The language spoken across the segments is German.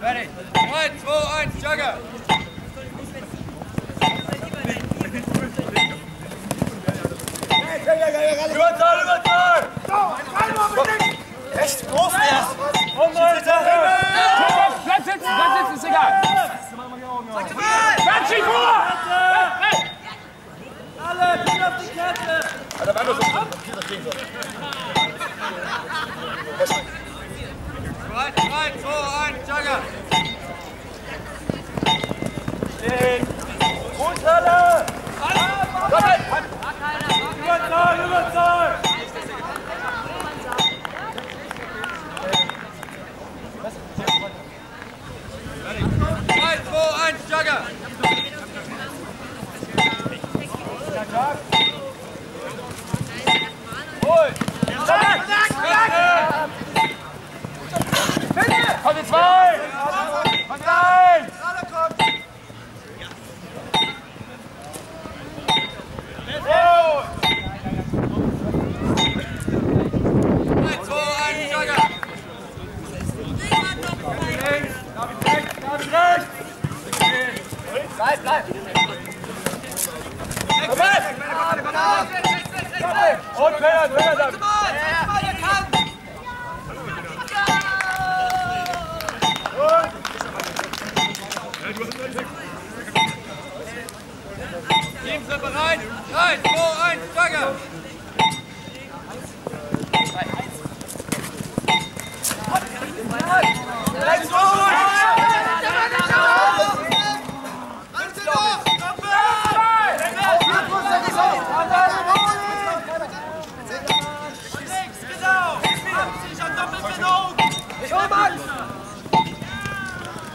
Fertig. 3, 2, 1, Jogger. Überzahl, Überzahl! Echt groß erst! Und Leute! Bleib sitzen, bleib sitzen, ist egal. Quatsch dich vor! Alle, Finger auf die Kette! Alter, war nur so. Das ging so. 3, 3, 2, 1, Jogger. Stehen! Grundhalle! Überzahl, Überzahl! Drei, zwei, eins, Jogger. Hol! Komm, die zwei! Komm rein! Hol! 3, 2, 1, Jogger. David rechts, David rechts! Bleib, bleib!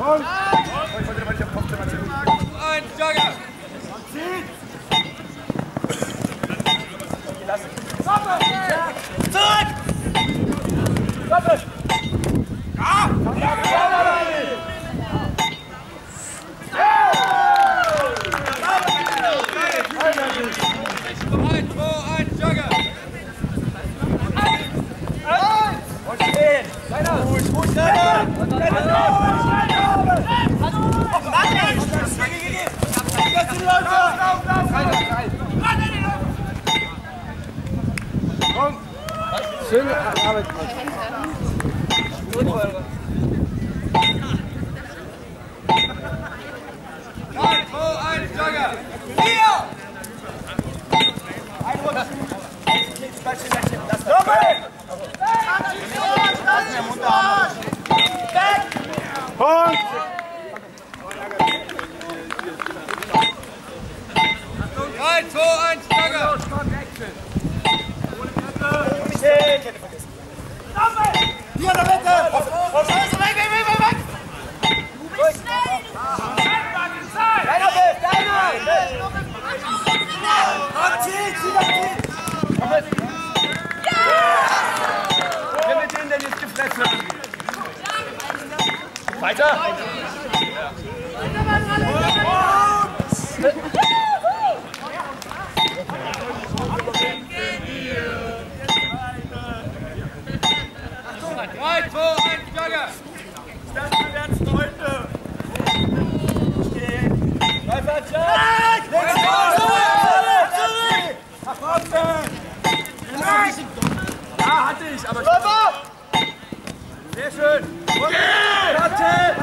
Eins, Jogger. Drei, zwei, eins, Jogger. Und stehen! Kleiner! Gut, gut, Kleiner! Schöne Arbeit. Drei, zwei, eins, Jogger. Doppel! Punkt! Drei, zwei, eins, Jogger. Stehen! Kette vergessen. Hier in der Mitte! Scheiße, weg, weg, weg, weg, weg! Deiner Bild, deiner! Komm, zieh, das! Komm mit! Wer mit denen denn jetzt gefressen? Weiter! Drei, Schön! Okay! Latte!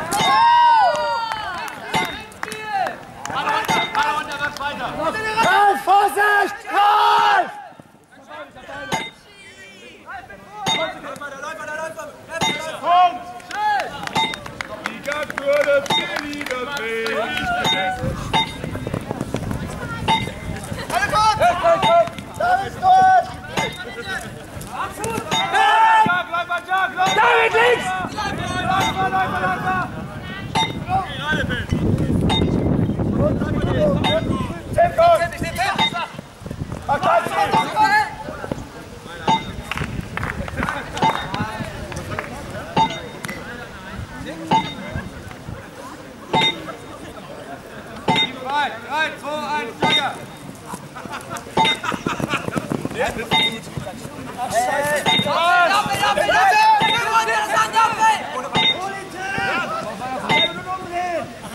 Ralf, Vorsicht! Ralf!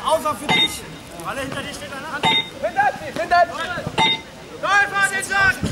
Außer für dich! Alle hinter dir stehen danach. Hindert sie, hindert! Läufer, den Sack!